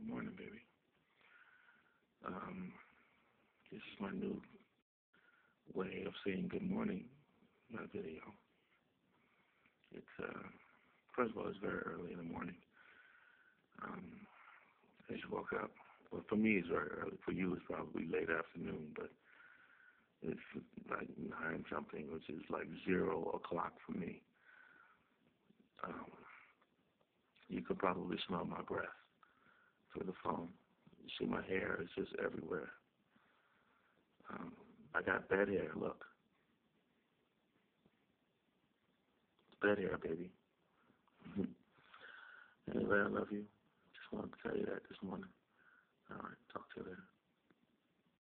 Good morning, baby. Um, this is my new way of saying good morning, my video. It's, uh, first of all, it's very early in the morning. Um, I just woke up. Well, for me, it's very early. For you, it's probably late afternoon, but it's like nine something, which is like zero o'clock for me. Um, you could probably smell my breath through the phone. You see my hair is just everywhere. Um, I got bad hair, look. Bad hair, baby. anyway, I love you. Just wanted to tell you that this morning. All right, talk to you later.